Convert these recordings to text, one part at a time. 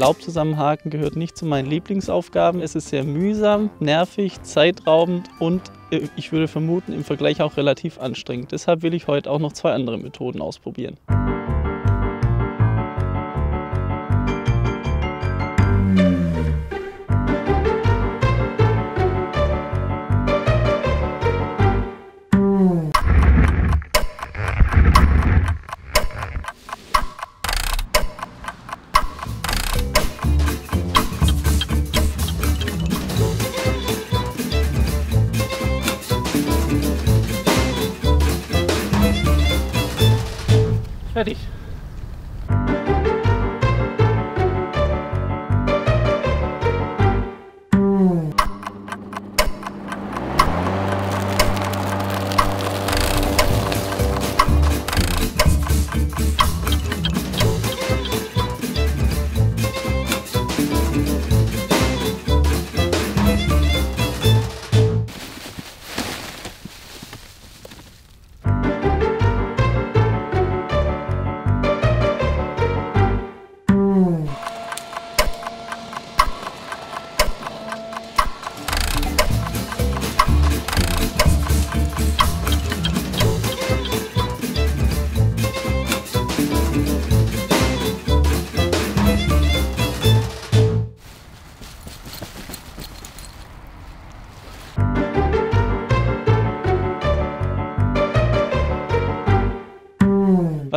Laub zusammenhaken gehört nicht zu meinen Lieblingsaufgaben. Es ist sehr mühsam, nervig, zeitraubend und äh, ich würde vermuten im Vergleich auch relativ anstrengend. Deshalb will ich heute auch noch zwei andere Methoden ausprobieren. Fertig.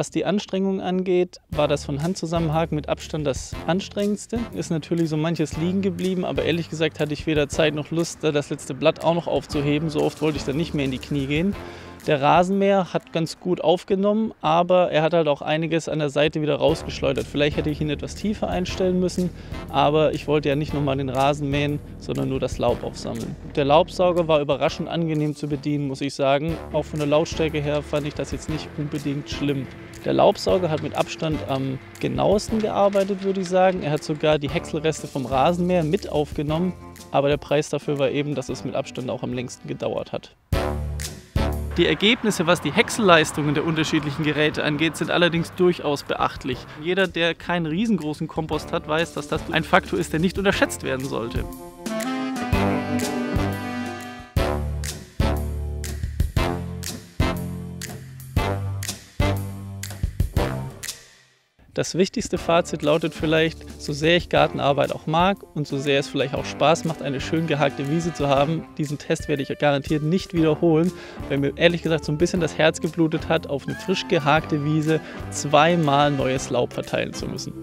Was die Anstrengung angeht, war das von Hand zusammenhaken mit Abstand das anstrengendste. Ist natürlich so manches liegen geblieben, aber ehrlich gesagt hatte ich weder Zeit noch Lust, das letzte Blatt auch noch aufzuheben. So oft wollte ich dann nicht mehr in die Knie gehen. Der Rasenmäher hat ganz gut aufgenommen, aber er hat halt auch einiges an der Seite wieder rausgeschleudert. Vielleicht hätte ich ihn etwas tiefer einstellen müssen, aber ich wollte ja nicht nochmal den Rasen mähen, sondern nur das Laub aufsammeln. Der Laubsauger war überraschend angenehm zu bedienen, muss ich sagen. Auch von der Lautstärke her fand ich das jetzt nicht unbedingt schlimm. Der Laubsauger hat mit Abstand am genauesten gearbeitet, würde ich sagen. Er hat sogar die Häckselreste vom Rasenmäher mit aufgenommen, aber der Preis dafür war eben, dass es mit Abstand auch am längsten gedauert hat. Die Ergebnisse, was die Häckselleistungen der unterschiedlichen Geräte angeht, sind allerdings durchaus beachtlich. Jeder, der keinen riesengroßen Kompost hat, weiß, dass das ein Faktor ist, der nicht unterschätzt werden sollte. Das wichtigste Fazit lautet vielleicht, so sehr ich Gartenarbeit auch mag und so sehr es vielleicht auch Spaß macht, eine schön gehakte Wiese zu haben, diesen Test werde ich garantiert nicht wiederholen, weil mir ehrlich gesagt so ein bisschen das Herz geblutet hat, auf eine frisch gehakte Wiese zweimal neues Laub verteilen zu müssen.